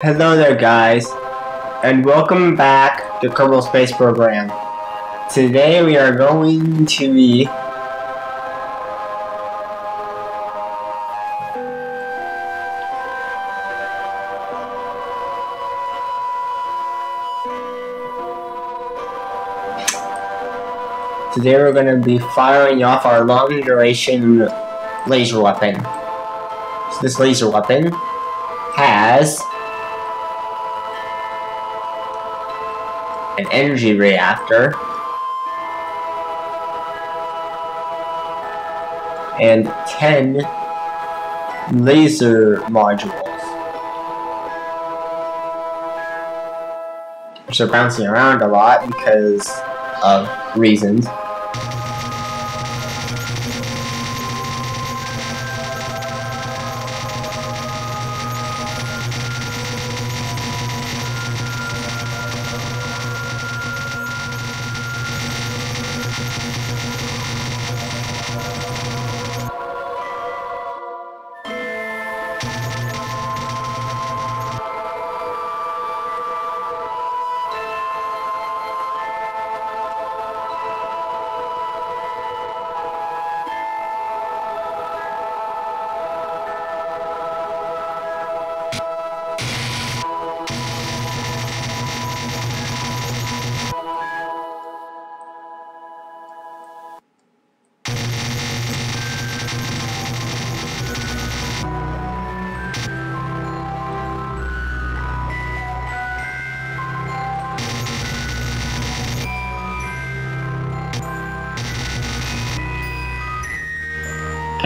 Hello there guys, and welcome back to Kerbal Space Program. Today we are going to be Today we're going to be firing off our long duration laser weapon. So this laser weapon has an energy reactor and 10 laser modules which are bouncing around a lot because of reasons.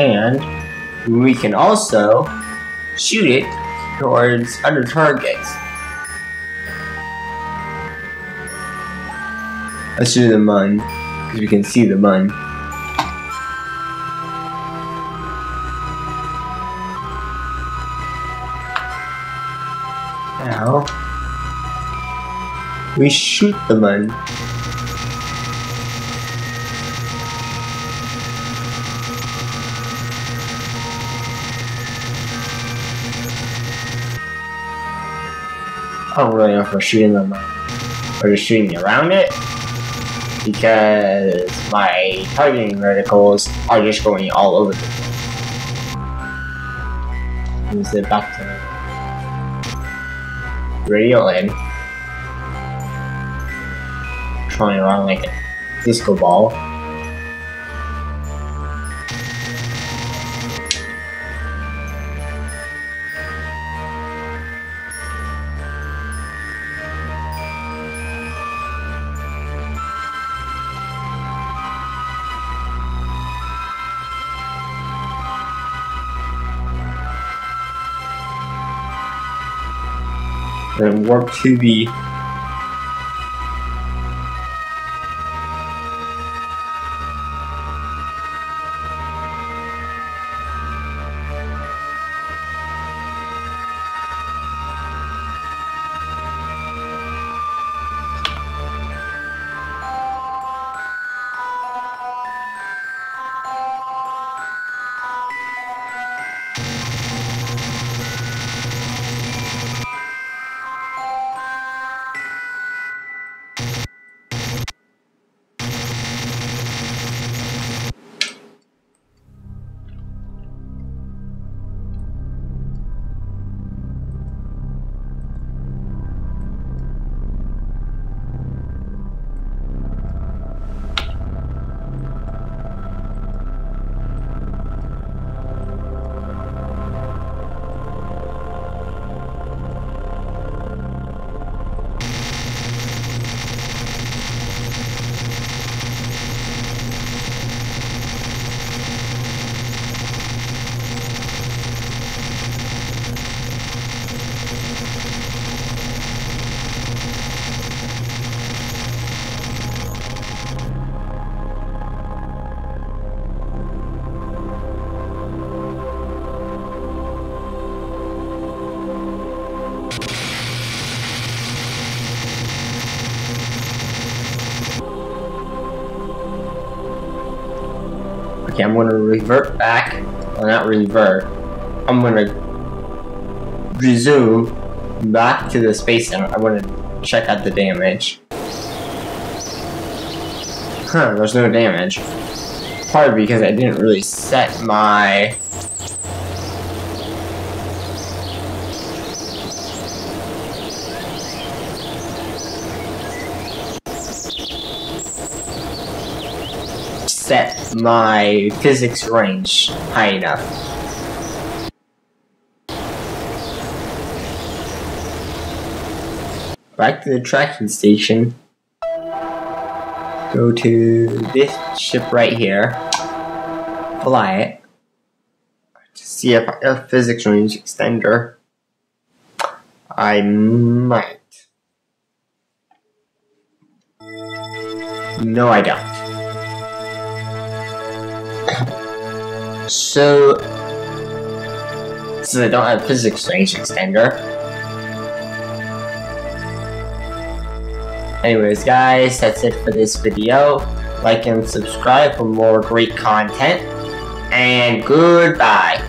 And we can also shoot it towards other targets. Let's do the mun, because we can see the mun. Now, we shoot the mun. I don't really know if we're shooting them or just shooting around it because my targeting reticles are just going all over the place. Move it back to radio in. Trying around like a disco ball. Then warp to the Okay, I'm gonna revert back. Well, not revert. I'm gonna resume back to the space center. I want to check out the damage. Huh, there's no damage. Probably because I didn't really set my... Set my physics range high enough. back to the tracking station. Go to this ship right here. Fly it. To see if I have physics range extender. I might. No, I don't. So, since I don't have physics range extender, Anyways guys, that's it for this video. Like and subscribe for more great content. And goodbye.